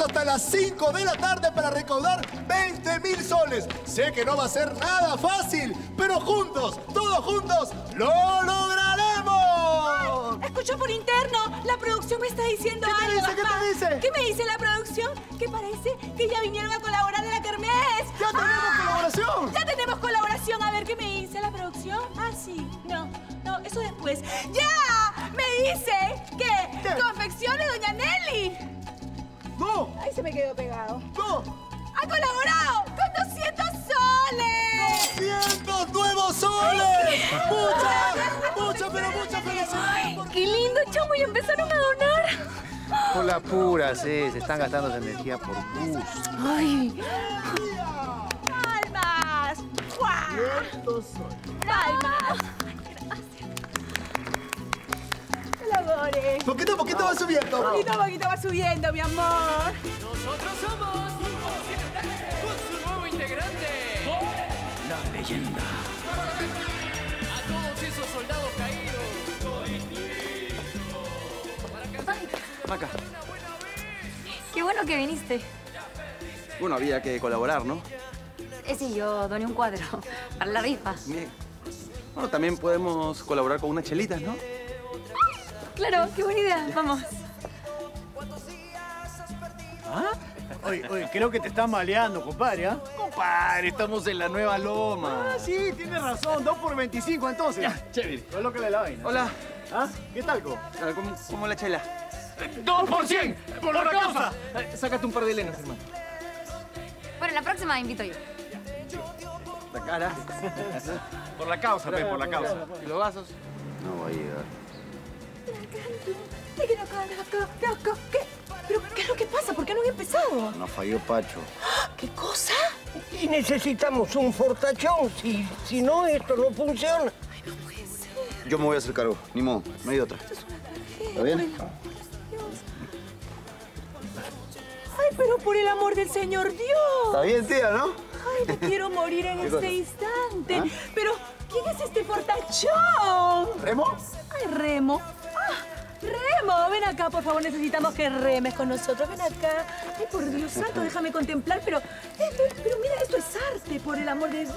Hasta las 5 de la tarde para recaudar 20 mil soles. Sé que no va a ser nada fácil, pero juntos, todos juntos, lo lograremos. Escuchó por interno, la producción me está diciendo ¿Qué te algo. dice? ¿Qué te dice? ¿Qué me dice la producción? Que parece que ya vinieron a colaborar en la Kermés. ¡Ya tenemos colaboración! Ya tenemos colaboración. A ver, ¿qué me dice la producción? Ah, sí. No, no, eso después. ¡Ya! Me dice que ¿Qué? confeccione Doña Nelly. ¡No! Ahí se me quedó pegado. ¡No! ¡Ha colaborado con 200 soles! ¡200 nuevos soles! ¡Muchas, muchas, pero muchas felicidades! por- ¡Qué lindo, chamo! Y empezaron a donar. Con la pura, sí, se están gastando esa energía por gusto. ¡Ay! ¡Palmas! ¡Guau! 200 soles. ¡Palmas! Adoré. Poquito a poquito va subiendo. Poquito a poquito va subiendo, mi amor. Nosotros somos con su nuevo integrante. La leyenda. A todos esos soldados caídos. Maca, Qué bueno que viniste. bueno, había que colaborar, ¿no? Eh, sí, yo doné un cuadro para la rifa. Bien. Bueno, también podemos colaborar con unas chelitas, ¿no? Claro, qué buena idea. Vamos. Oye, oye, creo que te están maleando, compadre, ¿ah? Compadre, estamos en la nueva loma. Ah, sí, tienes razón. 2 por 25 entonces. Ya, chévere. Colócale la vaina. Hola. ¿Ah? ¿Qué tal, co? A ver, ¿Cómo, cómo la chela? ¡Dos por cien! ¡Por la causa! Eh, Sácate un par de lenas, hermano. Bueno, la próxima invito yo. La cara. Por la causa, ven, por la causa. ¿Y los vasos? No va a llegar. ¿Qué? ¿Pero qué es lo que pasa? ¿Por qué no había empezado? No falló Pacho. ¿Qué cosa? Y necesitamos un fortachón. Si, si no, esto no funciona. Yo me voy a hacer cargo. Ni modo, no hay otra. ¿Está bien? Ay, pero por el amor del Señor Dios. Está bien, tía, ¿no? Ay, me quiero morir en ¿Qué este cosa? instante. ¿Ah? Pero, ¿quién es este fortachón? ¿Remo? Ay, Remo. Remo, ven acá, por favor, necesitamos que remes con nosotros. Ven acá. Ay, por Dios santo, déjame contemplar, pero, esto, pero mira, esto es arte, por el amor de Dios.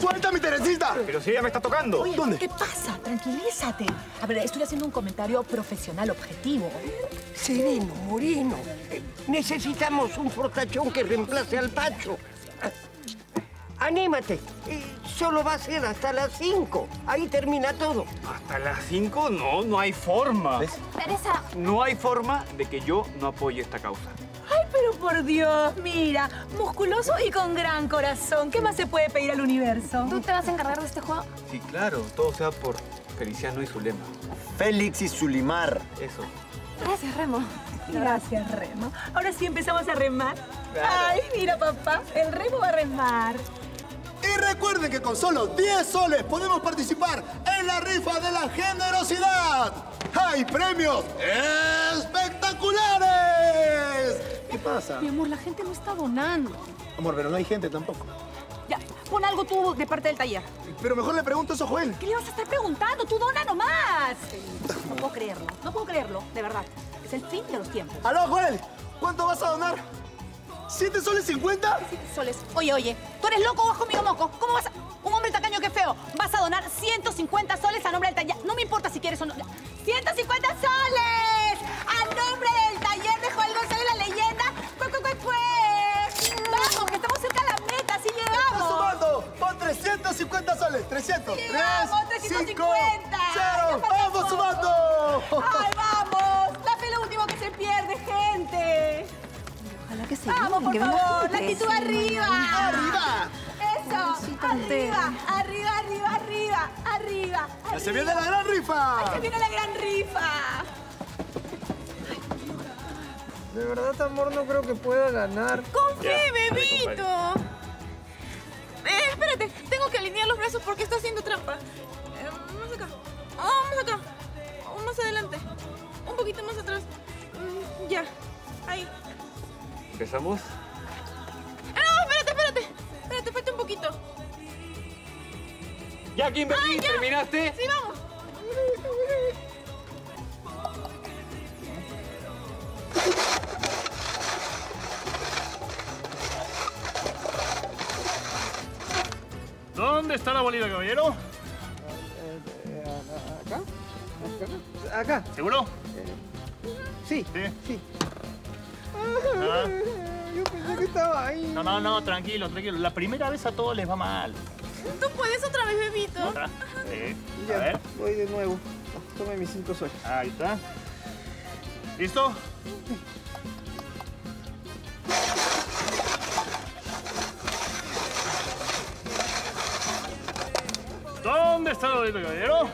¡Suelta mi Teresita! Pero si ella me está tocando. Oye, ¿qué pasa? Tranquilízate. A ver, estoy haciendo un comentario profesional objetivo. Sereno, Moreno. Eh, Necesitamos un fortachón que reemplace al Pacho. Anímate. Solo va a ser hasta las 5. Ahí termina todo. Hasta las 5 no, no hay forma. Teresa, No hay forma de que yo no apoye esta causa. Ay, pero por Dios, mira, musculoso y con gran corazón. ¿Qué más se puede pedir al universo? ¿tú te vas a encargar de este juego? Sí, claro, todo sea por Feliciano y Zulema. Félix y Zulimar. Eso. Gracias, Remo. Gracias, Remo. Ahora sí empezamos a remar. Ay, mira, papá, el Remo va a remar. Y recuerden que con solo 10 soles podemos participar en la rifa de la generosidad. ¡Hay premios espectaculares! ¿Qué pasa? Mi amor, la gente no está donando. Amor, pero no hay gente tampoco. Ya, pon algo tú de parte del taller. Pero mejor le pregunto eso a Joel. ¿Qué le vas a estar preguntando? Tú dona nomás. No puedo creerlo, no puedo creerlo, de verdad. Es el fin de los tiempos. ¡Aló, Joel! ¿Cuánto vas a donar? ¿Siete soles 50? Soles. Oye, oye, ¿tú eres loco o vas conmigo moco? ¿Cómo vas a...? Un hombre tacaño que feo. Vas a donar 150 soles a nombre del taller. No me importa si quieres o no. ¡150 soles! A nombre del taller de Joel González, la leyenda. ¡Cue, cue, cue, cue! ¡Vamos, que estamos cerca de la meta! ¡Sí ¡Estás llegamos! sumando! ¡Pon 350 soles! ¡300! Llegamos, 3, 350. 0! Ya ¡Vamos sumando! ¡Ay, que Vamos, por que venga favor, la actitud arriba. ¡Arriba! Eso, Sí, arriba, arriba, arriba, arriba, arriba. ¡Ya se viene la gran rifa! Se viene la gran rifa. De verdad, amor, no creo que pueda ganar. Con fe, bebito. Eh, espérate, tengo que alinear los brazos porque está haciendo trampa. Eh, más acá. Oh, más acá. Oh, más adelante. Un poquito más atrás. Mm, ya. Ahí. ¿Empezamos? Ah, ¡No! Espérate, espérate. Espérate, falta un poquito. ¡Ya, Kimberly! ¿Terminaste? Sí, vamos. ¿Dónde está la bolita, caballero? Eh, eh, eh, ¿Acá? ¿Acá? ¿Seguro? Sí. Sí. sí. Ah. Yo pensé que estaba ahí. No, no, no, tranquilo, tranquilo. La primera vez a todos les va mal. ¿Tú puedes otra vez, bebito? ¿Otra? Sí. A Ya, ver. voy de nuevo. Tome mis cinco soles. Ahí está. ¿Listo? ¿Dónde está bolita, caballero?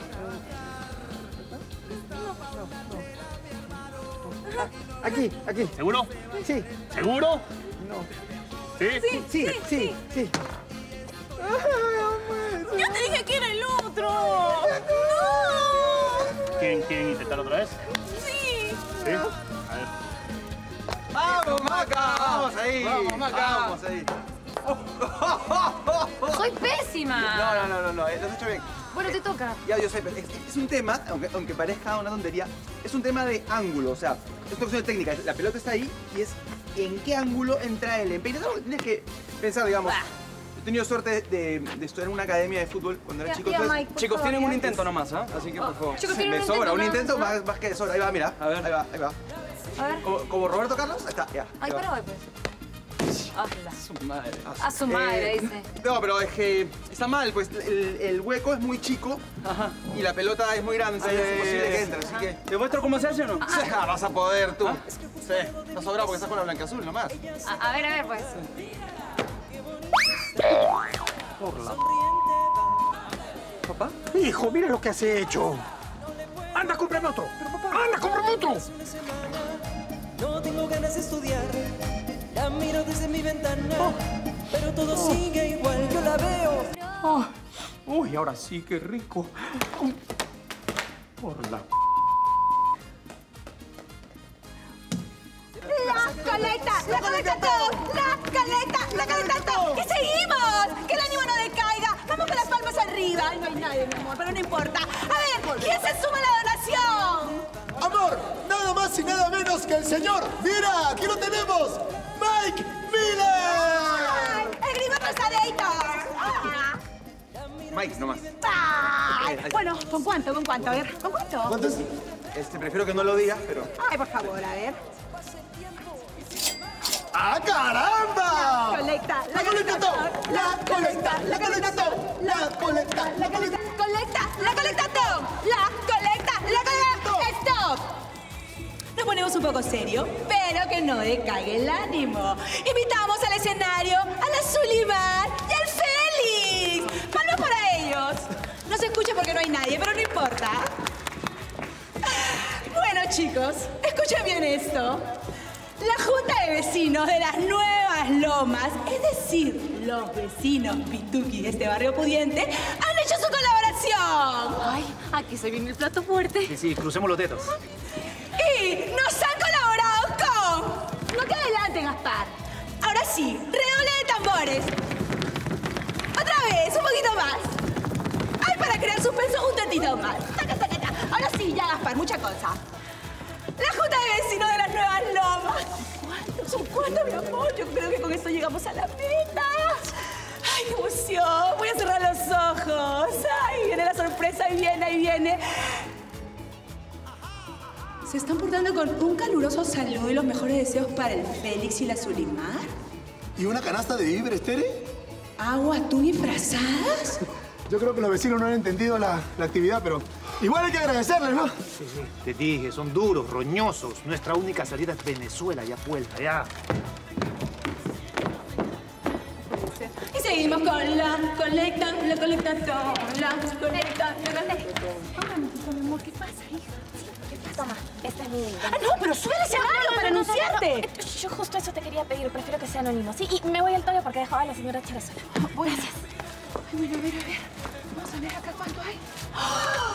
Aquí, aquí. ¿Seguro? Sí. ¿Seguro? No. ¿Sí? Sí, sí, sí, sí. Yo te dije que era el otro. No. ¿Quieren, ¿Quieren intentar otra vez? Sí. ¿Sí? A ver. ¡Vamos, Maca! ¡Vamos ahí! Vamos, Maca. ¡Vamos ahí! Soy pésima. No, no, no, no, no, lo has hecho bien. Bueno, te toca. Ya, yo sé, pero es, es un tema, aunque, aunque parezca una tontería, es un tema de ángulo, o sea, es una cuestión de técnica. La pelota está ahí y es en qué ángulo entra el empeine. Es algo que tienes que pensar, digamos. He tenido suerte de, de estudiar en una academia de fútbol cuando era chico. entonces- Mike, chicos, favor, tienen un intento nomás, ¿ah? Así que, por Oh, favor. chicos, tienen Me un sobra, intento un intento más. más, que de sobra. Ahí va, mira. A ver. Ahí va, ahí va. A ver. Como, como Roberto Carlos, ahí está, ya. Ay, ahí va. para hoy, pues. Hazla. Su madre. A su madre, Eh, dice. No, pero es que está mal, pues el, el hueco es muy chico y la pelota es muy grande, entonces es imposible que entre, así que... ¿Te muestro cómo se hace o no? Sí, ah, vas a poder tú. Sí, no sobrado porque estás con la blanca azul nomás. A, a ver, a ver, pues. ¿Papá? Hijo, mira lo que has hecho. Anda, cómprame otro. Anda, cómprame otro. No tengo ganas de estudiar. La miro desde mi ventana. Pero todo sigue igual, yo la veo. Ah, uy, ahora sí, qué rico. Por la... La coleta, la coleta todo, la coleta, la coleta todo. ¡Y seguimos! ¡Que el ánimo no decaiga! ¡Vamos con las palmas arriba! Ay, no hay nadie, mi amor, pero no importa. A ver, ¿quién se suma a la donación? Amor, más y nada menos que el señor. Mira, aquí lo tenemos. Mike Miller. ¡Ay, el! Ah. Mike, nomás. Ay, Bueno, ¿con cuánto, con cuánto? A ver, ¿con cuánto? ¿Cuánto es? Este, prefiero que no lo digas, pero... Ay, por favor, a ver. ¡Ah, caramba! Colecta, La colecta. La colecta, la colecta. La colecta, La colecta, colecta, un poco serio, pero que no decaiga el ánimo. Invitamos al escenario a la Zulimar y al Félix. Palmas para ellos. No se escucha porque no hay nadie, pero no importa. Bueno, chicos, escuchen bien esto. La Junta de Vecinos de las Nuevas Lomas, es decir, los vecinos pituquis de este barrio pudiente, han hecho su colaboración. Ay, aquí se viene el plato fuerte. Sí, sí, crucemos los dedos. Nos han colaborado con... No te adelante, Gaspar. Ahora sí, redoble de tambores. Otra vez, un poquito más. Ay, para crear suspenso, un tantito más. Taca, taca, taca. Ahora sí, ya, Gaspar, mucha cosa. La Junta de Vecinos de las Nuevas Lomas. ¿Cuánto? ¿Son cuánto, mi amor? Yo creo que con esto llegamos a la meta. ¡Ay, qué emoción! Voy a cerrar los ojos. ¡Ay, viene la sorpresa! Ahí viene, ahí viene. Se están portando con un caluroso saludo y los mejores deseos para el Félix y la Zulimar. ¿Y una canasta de víveres, Tere? ¿Agua, atún y frazadas? Yo creo que los vecinos no han entendido la, la actividad, pero igual hay que agradecerles, ¿no? Sí, sí. Te dije, son duros, roñosos. Nuestra única salida es Venezuela, ya vuelta, ya. Seguimos con la colecta, la colecta, todo, la colecta, la colecta. mi amor, ¿qué pasa, hija? ¿Qué pasa? Toma, esta es mi... Ah, no, pero sube al escenario para anunciarte. Yo justo eso te quería pedir, prefiero que sea anónimo. Sí, y me voy al toyo porque dejaba a la señora Chara sola. Gracias. Ay, bueno, a ver, a ver. Vamos a ver acá cuánto hay. ¡Ah!